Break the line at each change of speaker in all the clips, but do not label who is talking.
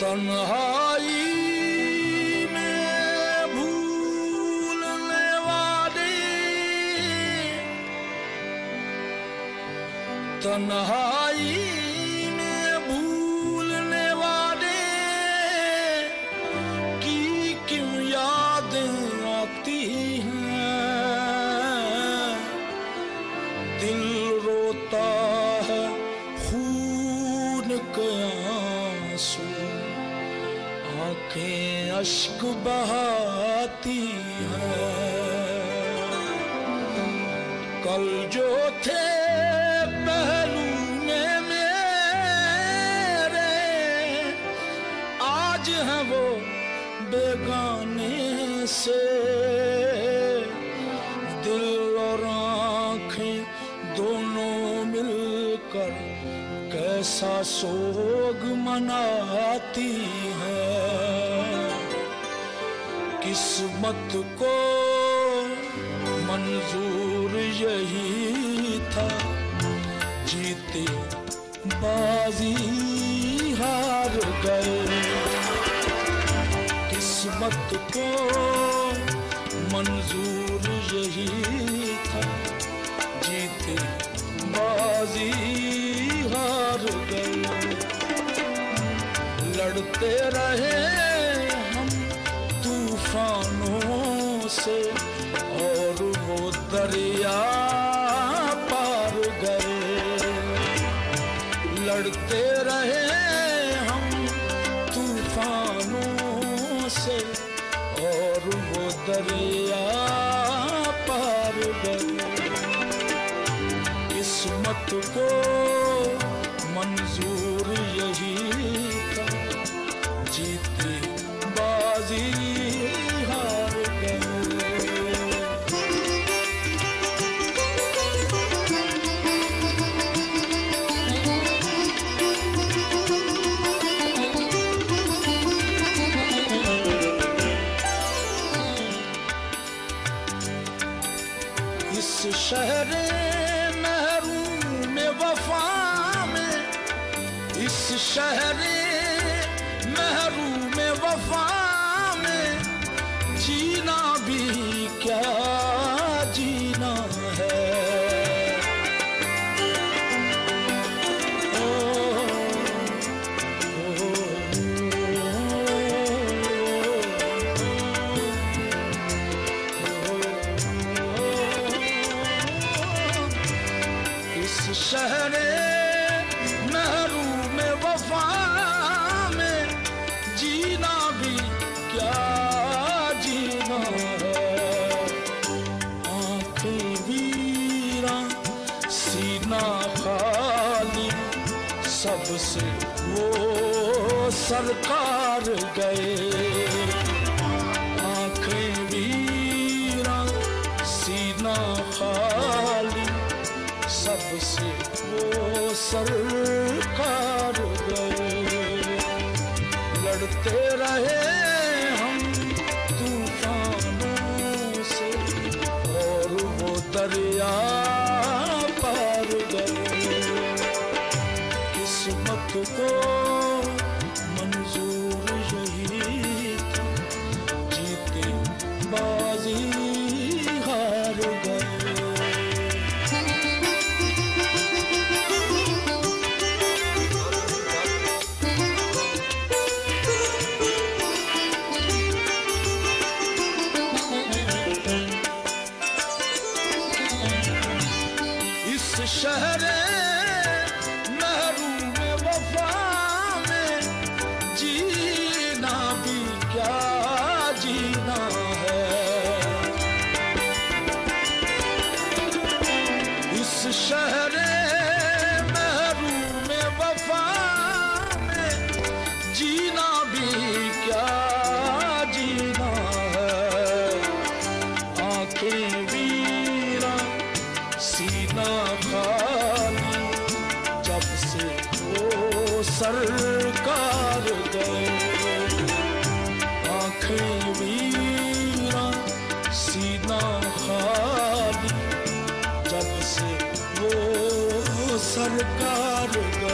तन्हाई तन्हाई में भूलने वाले की क्यों यादें आती हैं? दिल रोता है खून के आँसू। आँखें अश्क बहाती हैं। कल जो थे पहलू में मेरे, आज हैं वो बेगाने से। दिल और आँखें दोनों मिलकर कैसा सोग मनाती है। किस्मत को मंजूर यही था। जीते बाजी हार गए। किस्मत को मंजूर यही था। जीते बाजी हार गए। लड़ते रहे तूफानों से और वो दरिया पार गए। लड़ते रहे हम तूफानों से और वो दरिया पार गए। किस्मत को मंजूर यही था, जीते बाजी इस शहर महरूम में वफा में इस शहर महरूम में वफा में जीना भी सबसे वो सरकार गए। आँखें वीरा, सीना खाली। सबसे वो सरकार गए। लड़ते रहे हम तूफानों से, और वो दरिया वो सरकार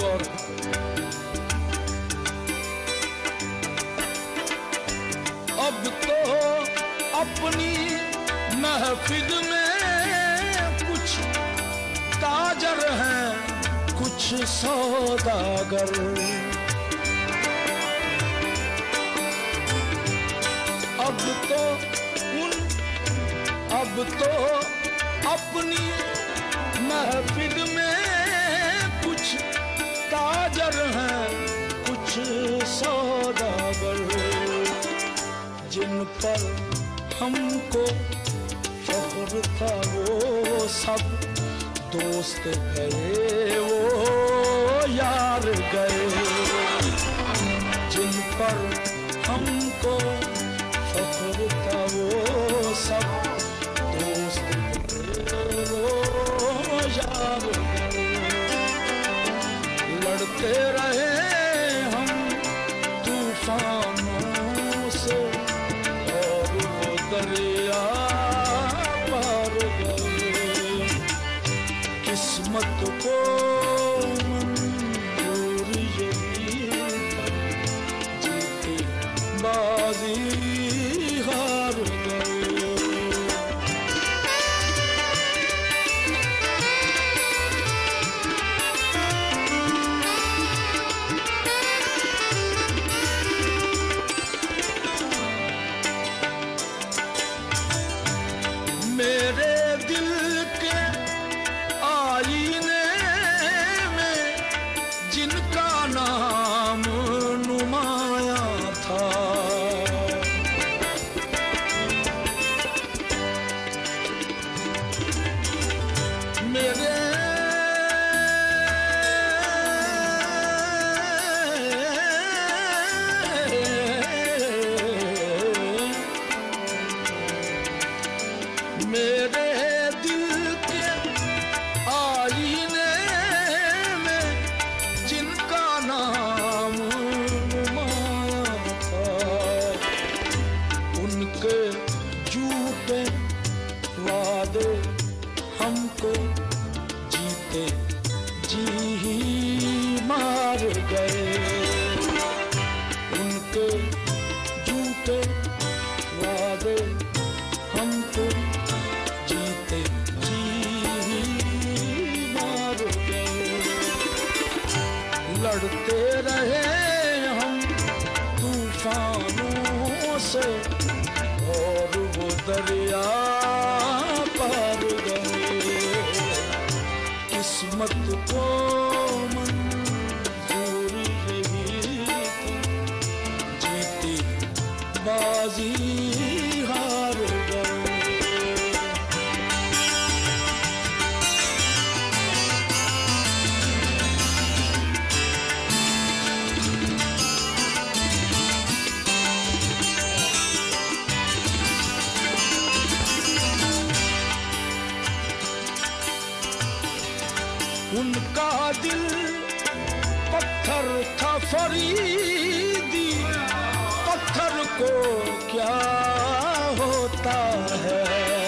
doble अब तो अपनी महफिल में कुछ ताजर हैं, कुछ सौदागर। अब तो उन, अब तो अपनी महफिल में कुछ ताजर हैं, कुछ सौदागर जिन पर हमको फख्र था वो सब दोस्त गए वो यार गए। इंसानों से और वो दरिया पार गए। किस्मत को मंजूर जीती बाजी उनका दिल पत्थर था फरीदी। पत्थर को क्या होता है?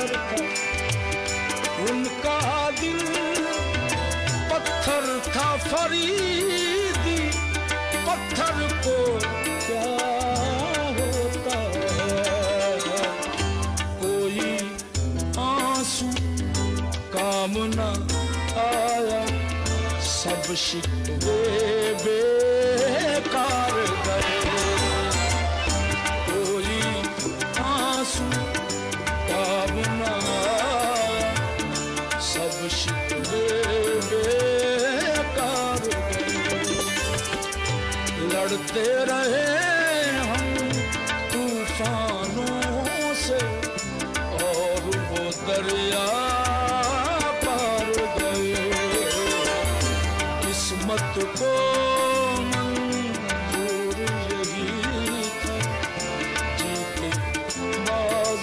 पत्थर उनका दिल पत्थर था फरीदी पत्थर को कोई आँसू आया सब शिकवे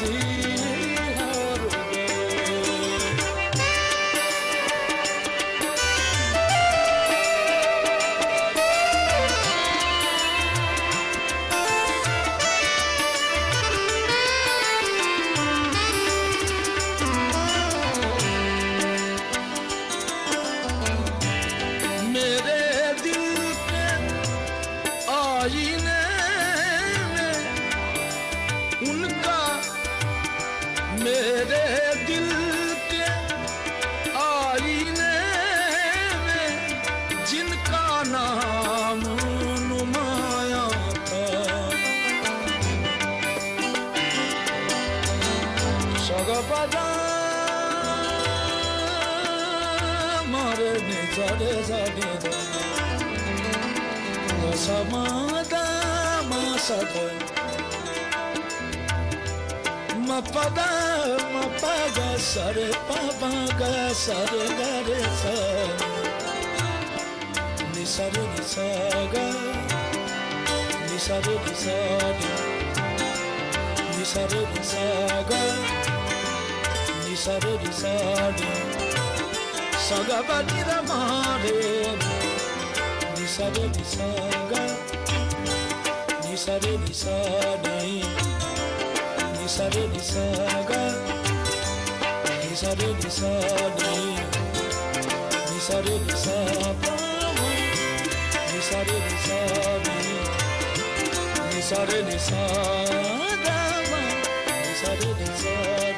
see. pada ma paga mas pa paga sare gare sa ni sare ni sa ga ni sare ni sa ni ni sare ni sa ga ni sare ni saga badira mare nisare nisaga nisare nisadai nisare nisaga nisare nisadai nisare nisapamu nisare nisadai nisare nisadama nisare nisadai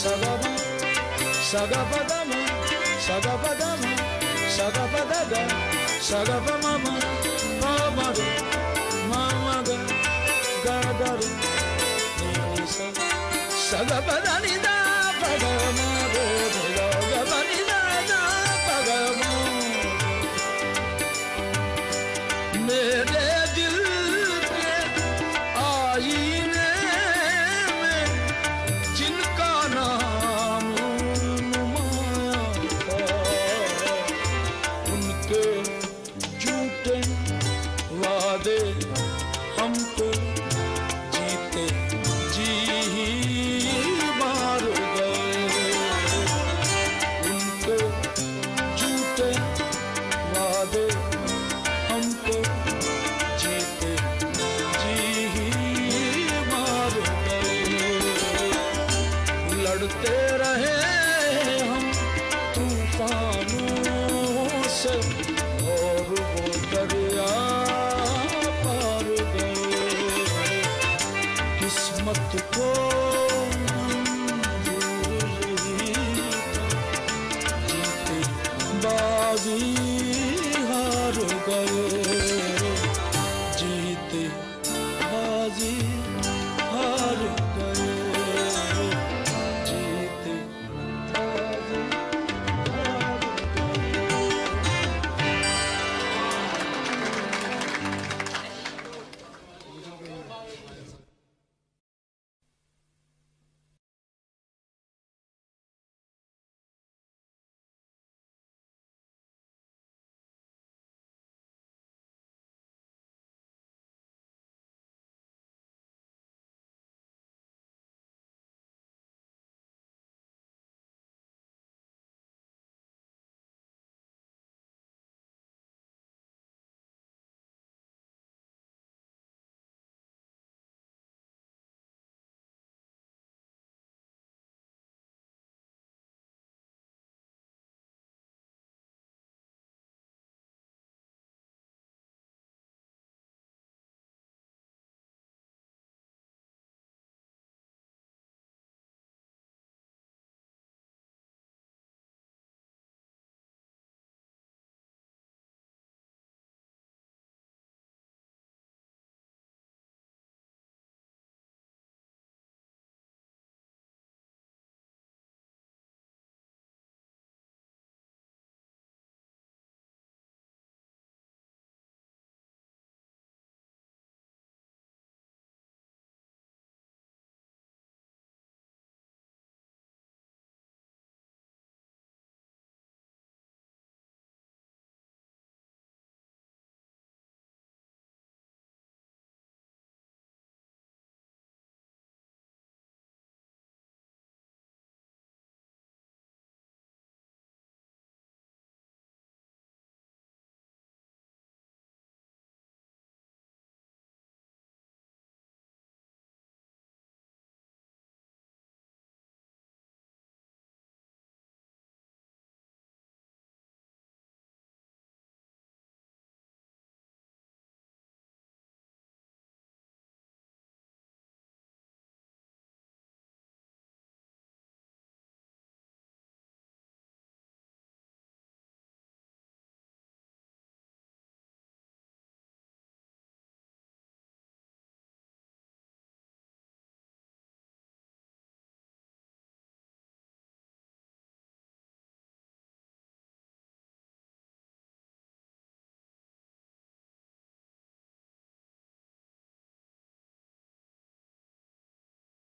सग सग सगपद सगपद सगरु सगपद